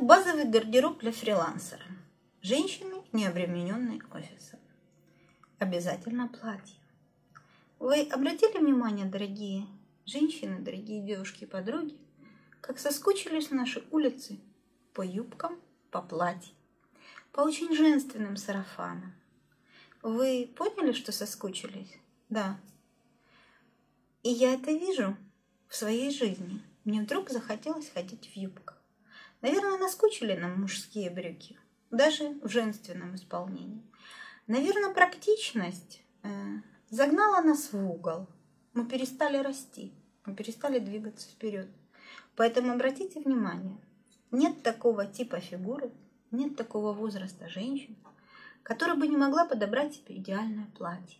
Базовый гардероб для фрилансера. Женщины, не обремененные офисом. Обязательно платье. Вы обратили внимание, дорогие женщины, дорогие девушки и подруги, как соскучились наши улицы по юбкам, по платьям, по очень женственным сарафанам. Вы поняли, что соскучились? Да. И я это вижу в своей жизни. Мне вдруг захотелось ходить в юбках. Наверное, наскучили нам мужские брюки, даже в женственном исполнении. Наверное, практичность э, загнала нас в угол. Мы перестали расти, мы перестали двигаться вперед. Поэтому обратите внимание, нет такого типа фигуры, нет такого возраста женщин, которая бы не могла подобрать себе идеальное платье.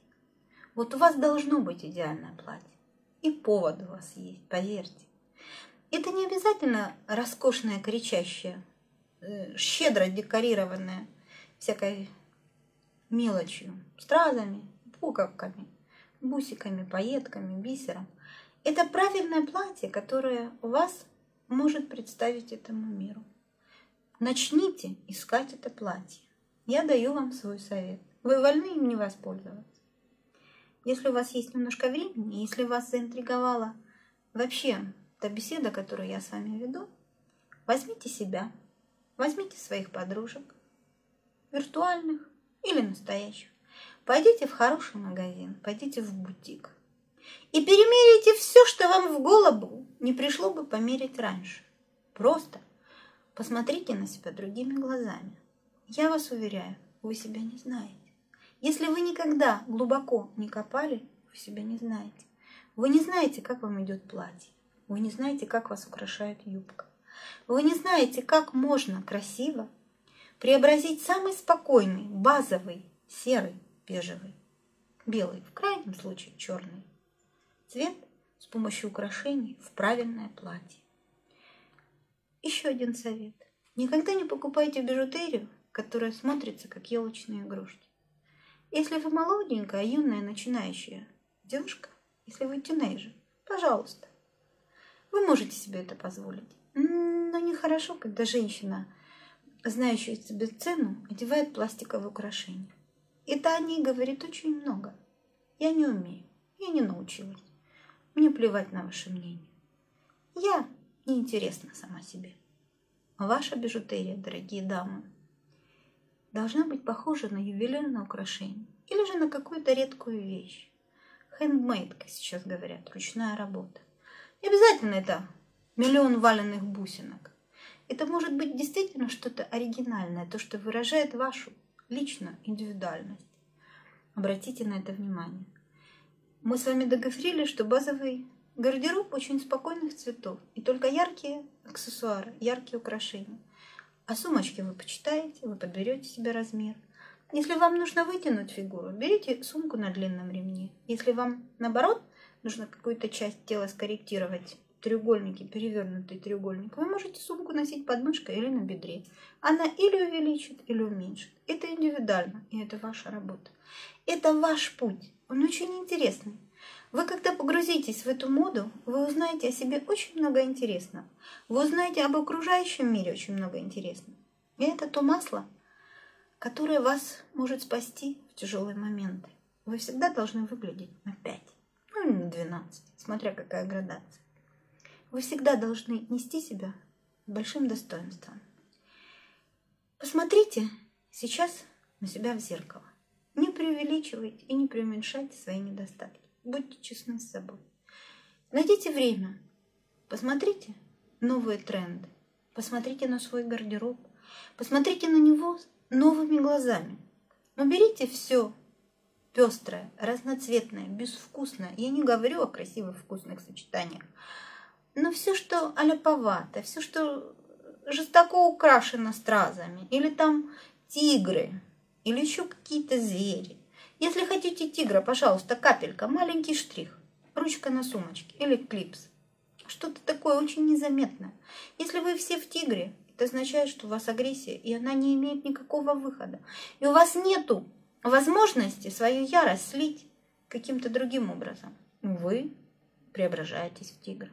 Вот у вас должно быть идеальное платье. И повод у вас есть, поверьте. Это не обязательно роскошное, кричащее, э, щедро декорированное всякой мелочью, стразами, пуговками, бусиками, пайетками, бисером. Это правильное платье, которое вас может представить этому миру. Начните искать это платье. Я даю вам свой совет. Вы вольны им не воспользоваться. Если у вас есть немножко времени, если вас заинтриговала вообще та беседа, которую я с вами веду, возьмите себя, возьмите своих подружек, виртуальных или настоящих. Пойдите в хороший магазин, пойдите в бутик и перемерите все, что вам в голову не пришло бы померить раньше. Просто посмотрите на себя другими глазами. Я вас уверяю, вы себя не знаете. Если вы никогда глубоко не копали, вы себя не знаете. Вы не знаете, как вам идет платье. Вы не знаете, как вас украшает юбка. Вы не знаете, как можно красиво преобразить самый спокойный, базовый, серый, бежевый, белый, в крайнем случае черный цвет с помощью украшений в правильное платье. Еще один совет. Никогда не покупайте бижутерию, которая смотрится как елочные игрушки. Если вы молоденькая, юная, начинающая девушка, если вы тинейджер, пожалуйста, вы можете себе это позволить. Но нехорошо, когда женщина, знающая себе цену, одевает пластиковые украшения. Это о ней говорит очень много. Я не умею, я не научилась. Мне плевать на ваше мнение. Я неинтересна сама себе. Ваша бижутерия, дорогие дамы, должна быть похожа на ювелирное украшение или же на какую-то редкую вещь. Handmade, как сейчас говорят, ручная работа. Не обязательно это миллион валенных бусинок. Это может быть действительно что-то оригинальное, то, что выражает вашу личную индивидуальность. Обратите на это внимание. Мы с вами договорились, что базовый гардероб очень спокойных цветов и только яркие аксессуары, яркие украшения. А сумочки вы почитаете, вы подберете себе размер. Если вам нужно вытянуть фигуру, берите сумку на длинном ремне. Если вам, наоборот, нужно какую-то часть тела скорректировать, треугольники, перевернутый треугольник, вы можете сумку носить под мышкой или на бедре. Она или увеличит, или уменьшит. Это индивидуально, и это ваша работа. Это ваш путь. Он очень интересный. Вы, когда погрузитесь в эту моду, вы узнаете о себе очень много интересного. Вы узнаете об окружающем мире очень много интересного. И это то масло, которое вас может спасти в тяжелые моменты. Вы всегда должны выглядеть на 5 ну, не 12, смотря какая градация. Вы всегда должны нести себя большим достоинством. Посмотрите сейчас на себя в зеркало. Не преувеличивайте и не преуменьшайте свои недостатки. Будьте честны с собой. Найдите время. Посмотрите новые тренды. Посмотрите на свой гардероб. Посмотрите на него новыми глазами. Уберите все пестрое, разноцветное, безвкусное. Я не говорю о красивых вкусных сочетаниях. Но все, что аляповато, все, что жестоко украшено стразами, или там тигры, или еще какие-то звери. Если хотите тигра, пожалуйста, капелька, маленький штрих, ручка на сумочке или клипс. Что-то такое очень незаметное. Если вы все в тигре, это означает, что у вас агрессия, и она не имеет никакого выхода. И у вас нету возможности свою ярость слить каким-то другим образом. Вы преображаетесь в тигра.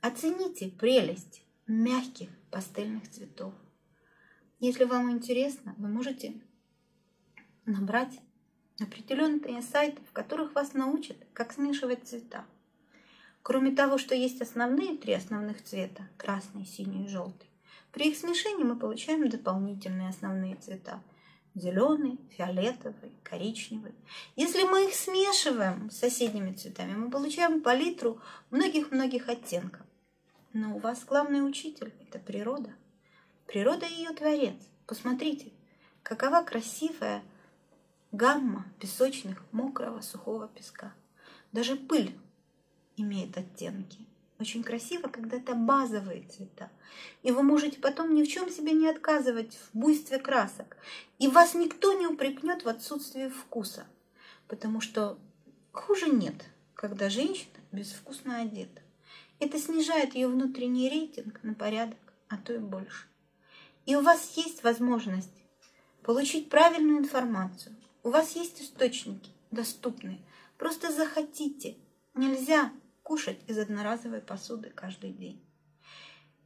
Оцените прелесть мягких пастельных цветов. Если вам интересно, вы можете набрать определенные сайты, в которых вас научат, как смешивать цвета. Кроме того, что есть основные три основных цвета – красный, синий и желтый, при их смешении мы получаем дополнительные основные цвета – зеленый, фиолетовый, коричневый. Если мы их смешиваем с соседними цветами, мы получаем палитру многих-многих оттенков. Но у вас главный учитель – это природа. Природа ее творец. Посмотрите, какова красивая гамма песочных, мокрого, сухого песка. Даже пыль имеет оттенки. Очень красиво, когда это базовые цвета. И вы можете потом ни в чем себе не отказывать в буйстве красок. И вас никто не упрекнет в отсутствии вкуса. Потому что хуже нет, когда женщина безвкусно одета. Это снижает ее внутренний рейтинг на порядок, а то и больше. И у вас есть возможность получить правильную информацию. У вас есть источники доступные. Просто захотите. Нельзя кушать из одноразовой посуды каждый день.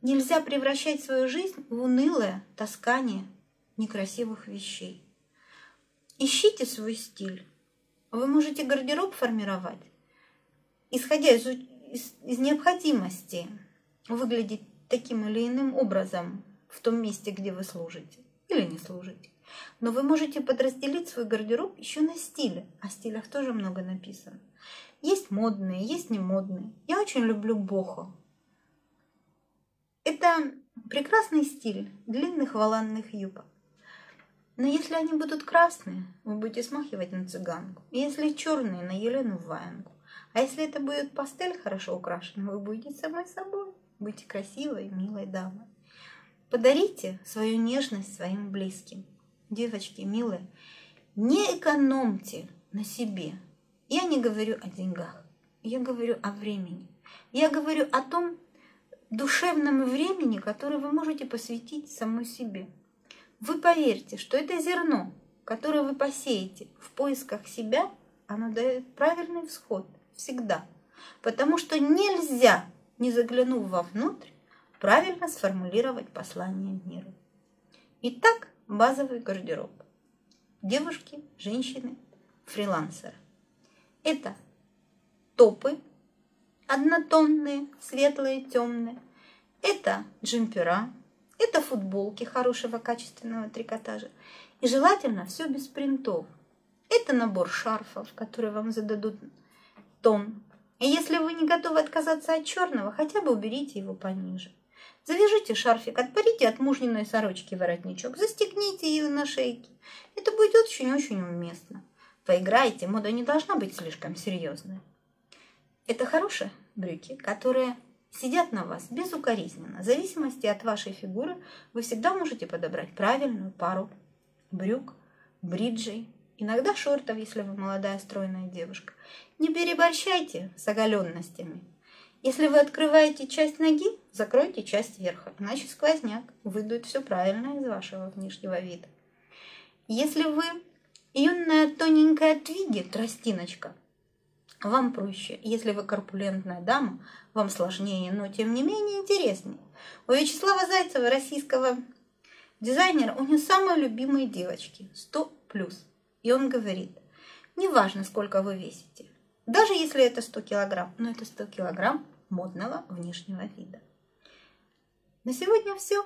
Нельзя превращать свою жизнь в унылое таскание некрасивых вещей. Ищите свой стиль. Вы можете гардероб формировать, исходя из, из, из необходимости выглядеть таким или иным образом в том месте, где вы служите или не служите. Но вы можете подразделить свой гардероб еще на стиле. О стилях тоже много написано. Есть модные, есть не модные. Я очень люблю бохо. Это прекрасный стиль длинных воланных юбок. Но если они будут красные, вы будете смахивать на цыганку. Если черные, на Елену Ваенку. А если это будет пастель хорошо украшена, вы будете самой собой. Будете красивой, милой дамой. Подарите свою нежность своим близким. Девочки, милые, не экономьте на себе, я не говорю о деньгах, я говорю о времени. Я говорю о том душевном времени, которое вы можете посвятить самой себе. Вы поверьте, что это зерно, которое вы посеете в поисках себя, оно дает правильный всход всегда. Потому что нельзя, не заглянув вовнутрь, правильно сформулировать послание миру. Итак, базовый гардероб. Девушки, женщины, фрилансеры. Это топы однотонные, светлые, темные. Это джемпера, это футболки хорошего качественного трикотажа. И желательно все без принтов. Это набор шарфов, которые вам зададут тон. И если вы не готовы отказаться от черного, хотя бы уберите его пониже. Завяжите шарфик, отпарите от мужниной сорочки воротничок, застегните ее на шейке. Это будет очень-очень уместно. Поиграйте, мода не должна быть слишком серьезной. Это хорошие брюки, которые сидят на вас безукоризненно. В зависимости от вашей фигуры вы всегда можете подобрать правильную пару брюк, бриджей, иногда шортов, если вы молодая стройная девушка. Не переборщайте с оголенностями. Если вы открываете часть ноги, закройте часть верха, иначе сквозняк выдует все правильно из вашего внешнего вида. Если вы Юная тоненькая твиги, тростиночка, вам проще. Если вы корпулентная дама, вам сложнее, но тем не менее интереснее. У Вячеслава Зайцева, российского дизайнера, у него самые любимые девочки, 100 плюс. И он говорит, неважно, сколько вы весите, даже если это 100 килограмм, но это 100 килограмм модного внешнего вида. На сегодня все.